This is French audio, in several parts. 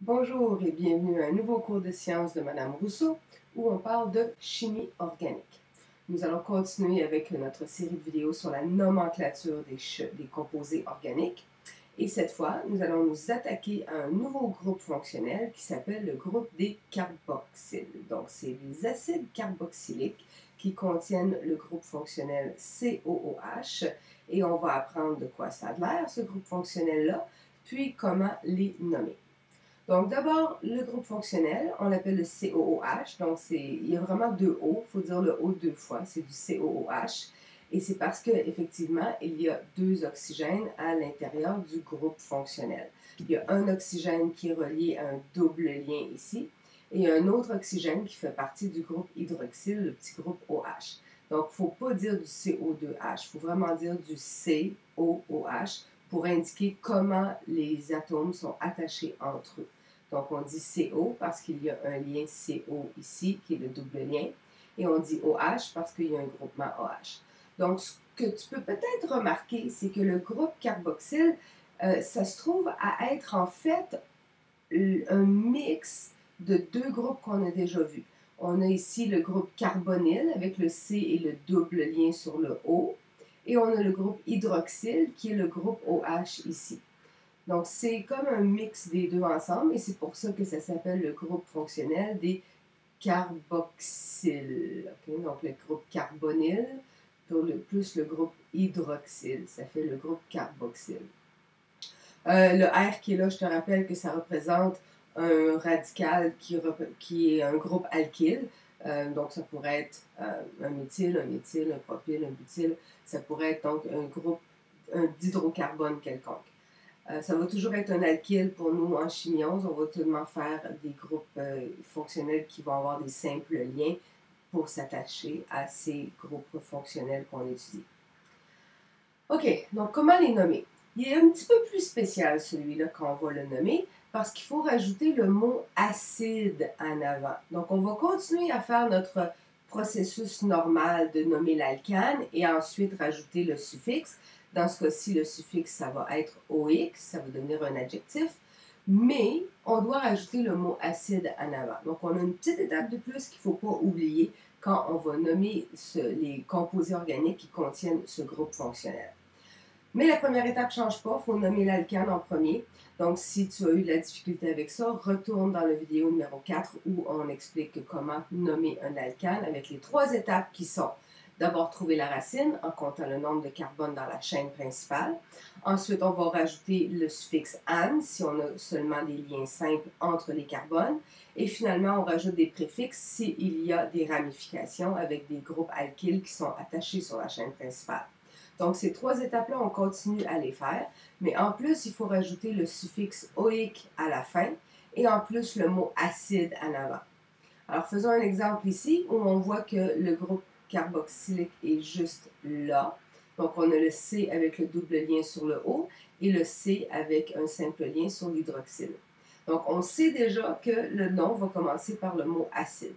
Bonjour et bienvenue à un nouveau cours de sciences de Madame Rousseau où on parle de chimie organique. Nous allons continuer avec notre série de vidéos sur la nomenclature des, composés organiques. Et cette fois, nous allons nous attaquer à un nouveau groupe fonctionnel qui s'appelle le groupe des carboxyles. Donc, c'est les acides carboxyliques qui contiennent le groupe fonctionnel COOH. Et on va apprendre de quoi ça a l'air, ce groupe fonctionnel-là, puis comment les nommer. Donc, d'abord, le groupe fonctionnel, on l'appelle le COOH. Donc, il y a vraiment deux O. Il faut dire le O deux fois. C'est du COOH. Et c'est parce qu'effectivement, il y a deux oxygènes à l'intérieur du groupe fonctionnel. Il y a un oxygène qui est relié à un double lien ici et un autre oxygène qui fait partie du groupe hydroxyle, le petit groupe OH. Donc, il ne faut pas dire du CO2H, il faut vraiment dire du COOH pour indiquer comment les atomes sont attachés entre eux. Donc, on dit CO parce qu'il y a un lien CO ici, qui est le double lien, et on dit OH parce qu'il y a un groupement OH. Donc, ce que tu peux peut-être remarquer, c'est que le groupe carboxyle, euh, ça se trouve à être en fait un mix de deux groupes qu'on a déjà vus. On a ici le groupe carbonyl avec le C et le double lien sur le O. Et on a le groupe hydroxyle qui est le groupe OH ici. Donc, c'est comme un mix des deux ensemble et c'est pour ça que ça s'appelle le groupe fonctionnel des carboxyles. Donc, le groupe carbonyl plus le groupe hydroxyle. Ça fait le groupe carboxyle. Euh, le R qui est là, je te rappelle que ça représente un radical qui, est un groupe alkyle. Euh, donc, ça pourrait être euh, un méthyle, un éthyle, un propyle, un butyl. Ça pourrait être donc un groupe d'hydrocarbone quelconque. Euh, ça va toujours être un alkyle pour nous en chimie On va seulement faire des groupes fonctionnels qui vont avoir des simples liens pour s'attacher à ces groupes fonctionnels qu'on étudie. OK, donc comment les nommer? Il est un petit peu plus spécial celui-là quand on va le nommer parce qu'il faut rajouter le mot acide en avant. Donc on va continuer à faire notre processus normal de nommer l'alcane et ensuite rajouter le suffixe. Dans ce cas-ci, le suffixe, ça va être OX, ça va devenir un adjectif, mais on doit rajouter le mot acide en avant. Donc on a une petite étape de plus qu'il ne faut pas oublier quand on va nommer les composés organiques qui contiennent ce groupe fonctionnel. Mais la première étape ne change pas, il faut nommer l'alcane en premier. Donc, si tu as eu de la difficulté avec ça, retourne dans la vidéo numéro 4 où on explique comment nommer un alcane avec les trois étapes qui sont d'abord trouver la racine en comptant le nombre de carbone dans la chaîne principale. Ensuite, on va rajouter le suffixe an si on a seulement des liens simples entre les carbones. Et finalement, on rajoute des préfixes s'il y a des ramifications avec des groupes alkyles qui sont attachés sur la chaîne principale. Donc, ces trois étapes-là, on continue à les faire, mais en plus, il faut rajouter le suffixe oïque à la fin et en plus le mot acide en avant. Alors, faisons un exemple ici où on voit que le groupe carboxylique est juste là. Donc, on a le C avec le double lien sur le O et le C avec un simple lien sur l'hydroxyle. Donc, on sait déjà que le nom va commencer par le mot acide.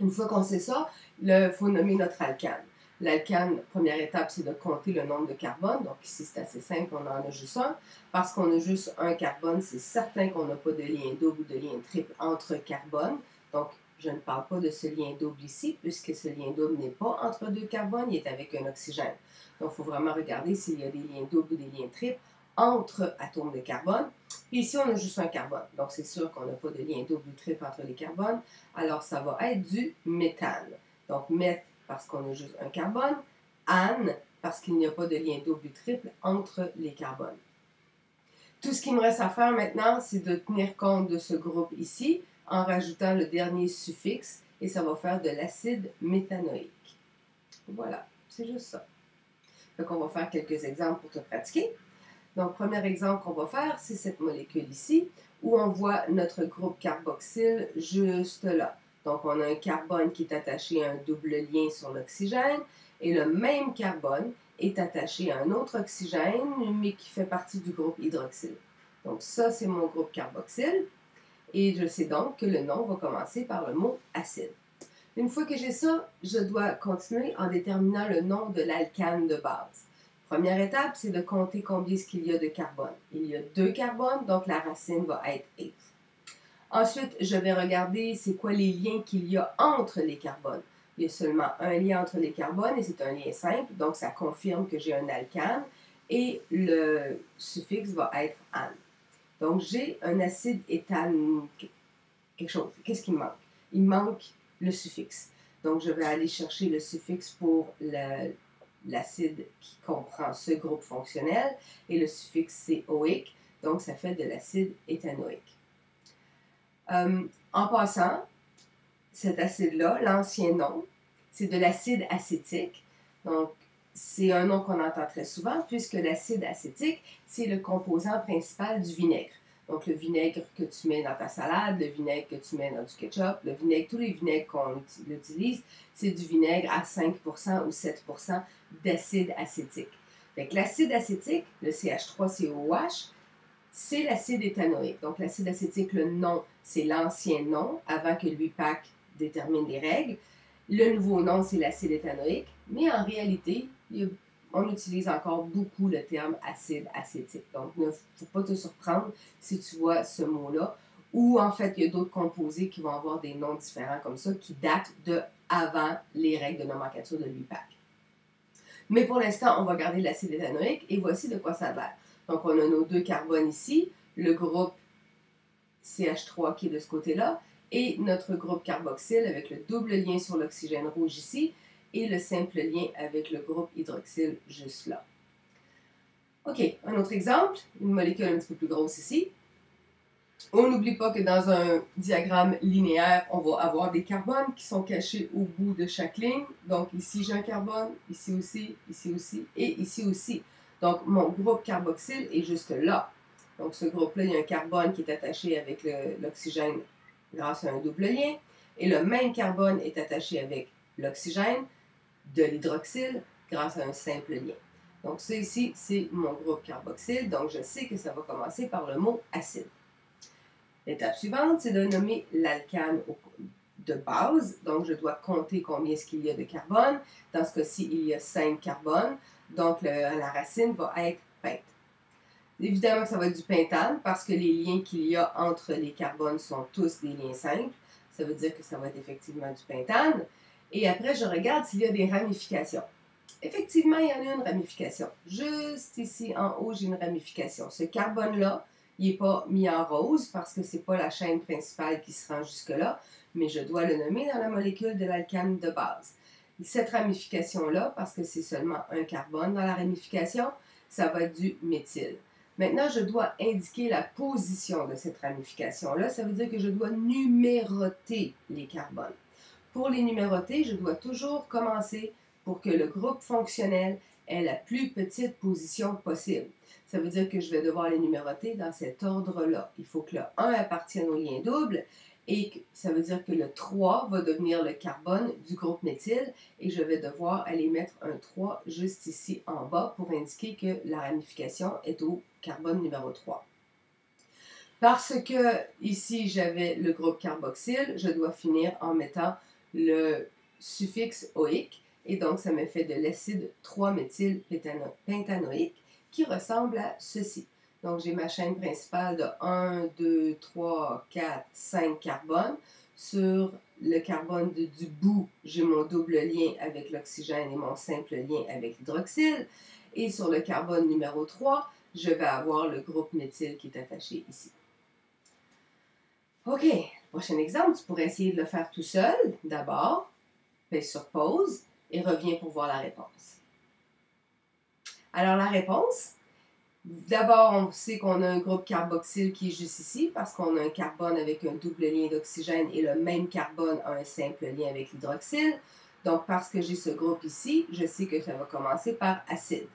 Une fois qu'on sait ça, il faut nommer notre alcane. L'alcane, première étape, c'est de compter le nombre de carbone. Donc ici, c'est assez simple, on en a juste un. Parce qu'on a juste un carbone, c'est certain qu'on n'a pas de lien double ou de lien triple entre carbones. Donc, je ne parle pas de ce lien double ici, puisque ce lien double n'est pas entre deux carbones, il est avec un oxygène. Donc, il faut vraiment regarder s'il y a des liens doubles ou des liens triples entre atomes de carbone. Ici, on a juste un carbone. Donc, c'est sûr qu'on n'a pas de lien double ou triple entre les carbones. Alors, ça va être du méthane. Donc, méthane parce qu'on a juste un carbone, Anne parce qu'il n'y a pas de lien double ou triple entre les carbones. Tout ce qui me reste à faire maintenant, c'est de tenir compte de ce groupe ici en rajoutant le dernier suffixe et ça va faire de l'acide méthanoïque. Voilà, c'est juste ça. Donc, on va faire quelques exemples pour te pratiquer. Donc, premier exemple qu'on va faire, c'est cette molécule ici, où on voit notre groupe carboxyle juste là. Donc, on a un carbone qui est attaché à un double lien sur l'oxygène et le même carbone est attaché à un autre oxygène, mais qui fait partie du groupe hydroxyle. Donc, ça, c'est mon groupe carboxyle. Et je sais donc que le nom va commencer par le mot acide. Une fois que j'ai ça, je dois continuer en déterminant le nom de l'alcane de base. Première étape, c'est de compter combien il y a de carbone. Il y a deux carbones, donc la racine va être 8. Ensuite, je vais regarder c'est quoi les liens qu'il y a entre les carbones. Il y a seulement un lien entre les carbones et c'est un lien simple, donc ça confirme que j'ai un alcane et le suffixe va être an. Donc j'ai un acide éthane, quelque chose. Qu'est-ce qui me manque? Il manque le suffixe. Donc je vais aller chercher le suffixe pour l'acide qui comprend ce groupe fonctionnel et le suffixe c'est oïque, donc ça fait de l'acide éthanoïque. Euh, en passant, cet acide-là, l'ancien nom, c'est de l'acide acétique. Donc, c'est un nom qu'on entend très souvent puisque l'acide acétique, c'est le composant principal du vinaigre. Donc, le vinaigre que tu mets dans ta salade, le vinaigre que tu mets dans du ketchup, le vinaigre, tous les vinaigres qu'on utilise, c'est du vinaigre à 5% ou 7% d'acide acétique. l'acide acétique, le CH3COH, c'est l'acide éthanoïque. Donc, l'acide acétique, le nom, c'est l'ancien nom avant que l'UPAC détermine les règles. Le nouveau nom, c'est l'acide éthanoïque, mais en réalité, on utilise encore beaucoup le terme acide acétique. Donc, ne faut pas te surprendre si tu vois ce mot-là. Ou en fait, il y a d'autres composés qui vont avoir des noms différents comme ça, qui datent de avant les règles de nomenclature de l'UPAC. Mais pour l'instant, on va garder l'acide éthanoïque et voici de quoi ça va. Donc, on a nos deux carbones ici, le groupe CH3 qui est de ce côté-là, et notre groupe carboxyle avec le double lien sur l'oxygène rouge ici et le simple lien avec le groupe hydroxyle juste là. OK, un autre exemple, une molécule un petit peu plus grosse ici. On n'oublie pas que dans un diagramme linéaire, on va avoir des carbones qui sont cachés au bout de chaque ligne. Donc ici, j'ai un carbone, ici aussi, ici aussi et ici aussi. Donc mon groupe carboxyle est juste là. Donc ce groupe-là, il y a un carbone qui est attaché avec l'oxygène grâce à un double lien. Et le même carbone est attaché avec l'oxygène de l'hydroxyle grâce à un simple lien. Donc ça ici, c'est mon groupe carboxyle. Donc je sais que ça va commencer par le mot acide. L'étape suivante, c'est de nommer l'alcane de base. Donc je dois compter combien est-ce qu'il y a de carbone. Dans ce cas-ci, il y a 5 carbones. Donc la racine va être pente. Évidemment que ça va être du pentane parce que les liens qu'il y a entre les carbones sont tous des liens simples. Ça veut dire que ça va être effectivement du pentane. Et après, je regarde s'il y a des ramifications. Effectivement, il y en a une ramification. Juste ici en haut, j'ai une ramification. Ce carbone-là, il n'est pas mis en rose parce que ce n'est pas la chaîne principale qui se rend jusque-là, mais je dois le nommer dans la molécule de l'alcane de base. Cette ramification-là, parce que c'est seulement un carbone dans la ramification, ça va être du méthyle. Maintenant, je dois indiquer la position de cette ramification-là. Ça veut dire que je dois numéroter les carbones. Pour les numéroter, je dois toujours commencer pour que le groupe fonctionnel ait la plus petite position possible. Ça veut dire que je vais devoir les numéroter dans cet ordre-là. Il faut que le 1 appartienne au lien double et ça veut dire que le 3 va devenir le carbone du groupe méthyle et je vais devoir aller mettre un 3 juste ici en bas pour indiquer que la ramification est au carbone numéro 3. Parce que ici j'avais le groupe carboxyle, je dois finir en mettant le suffixe oïque et donc ça me fait de l'acide 3-méthylpentanoïque qui ressemble à ceci. Donc, j'ai ma chaîne principale de 1, 2, 3, 4, 5 carbones. Sur le carbone du bout, j'ai mon double lien avec l'oxygène et mon simple lien avec l'hydroxyle. Et sur le carbone numéro 3, je vais avoir le groupe méthyle qui est attaché ici. OK, prochain exemple, tu pourrais essayer de le faire tout seul d'abord. Pèse sur pause et reviens pour voir la réponse. Alors la réponse, D'abord, on sait qu'on a un groupe carboxyle qui est juste ici parce qu'on a un carbone avec un double lien d'oxygène et le même carbone a un simple lien avec l'hydroxyle. Donc, parce que j'ai ce groupe ici, je sais que ça va commencer par acide.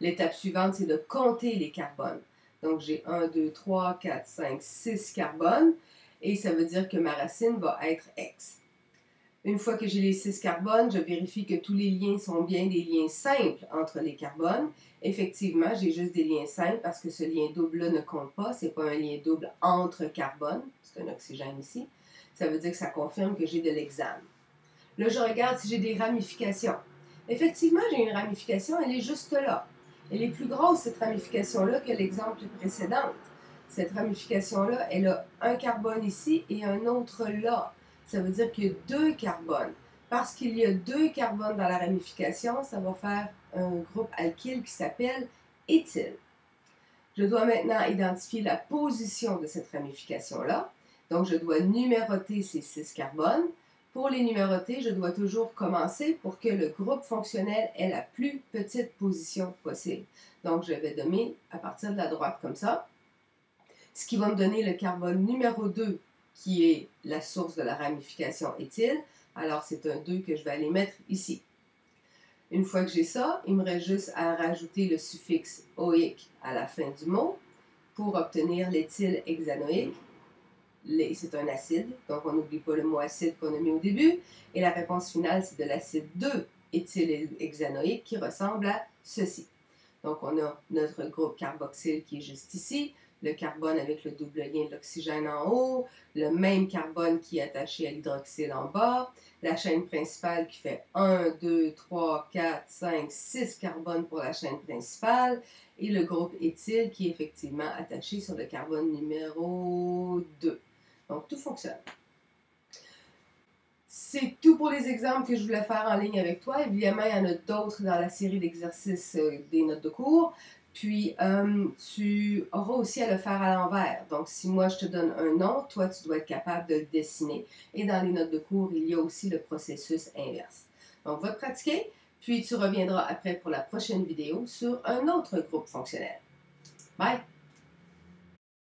L'étape suivante, c'est de compter les carbones. Donc, j'ai 1, 2, 3, 4, 5, 6 carbones et ça veut dire que ma racine va être X. Une fois que j'ai les six carbones, je vérifie que tous les liens sont bien des liens simples entre les carbones. Effectivement, j'ai juste des liens simples parce que ce lien double-là ne compte pas. Ce n'est pas un lien double entre carbones. C'est un oxygène ici. Ça veut dire que ça confirme que j'ai de l'hexane. Là, je regarde si j'ai des ramifications. Effectivement, j'ai une ramification, elle est juste là. Elle est plus grosse, cette ramification-là, que l'exemple précédent. Cette ramification-là, elle a un carbone ici et un autre là. Ça veut dire qu'il y a deux carbones. Parce qu'il y a deux carbones dans la ramification, ça va faire un groupe alkyle qui s'appelle éthyle. Je dois maintenant identifier la position de cette ramification-là. Donc, je dois numéroter ces six carbones. Pour les numéroter, je dois toujours commencer pour que le groupe fonctionnel ait la plus petite position possible. Donc, je vais donner à partir de la droite comme ça, ce qui va me donner le carbone numéro 2, qui est la source de la ramification éthyle. Alors, c'est un 2 que je vais aller mettre ici. Une fois que j'ai ça, il me reste juste à rajouter le suffixe oïque à la fin du mot pour obtenir l'éthyle hexanoïque. C'est un acide, donc on n'oublie pas le mot acide qu'on a mis au début. Et la réponse finale, c'est de l'acide 2 éthyle hexanoïque qui ressemble à ceci. Donc on a notre groupe carboxyle qui est juste ici, le carbone avec le double lien de l'oxygène en haut, le même carbone qui est attaché à l'hydroxyle en bas, la chaîne principale qui fait 1, 2, 3, 4, 5, 6 carbones pour la chaîne principale, et le groupe éthyle qui est effectivement attaché sur le carbone numéro 2. Donc tout fonctionne. C'est tout pour les exemples que je voulais faire en ligne avec toi. Évidemment, il y en a d'autres dans la série d'exercices euh, des notes de cours. Puis, euh, tu auras aussi à le faire à l'envers. Donc, si moi je te donne un nom, toi, tu dois être capable de le dessiner. Et dans les notes de cours, il y a aussi le processus inverse. Donc, va pratiquer, puis tu reviendras après pour la prochaine vidéo sur un autre groupe fonctionnel. Bye!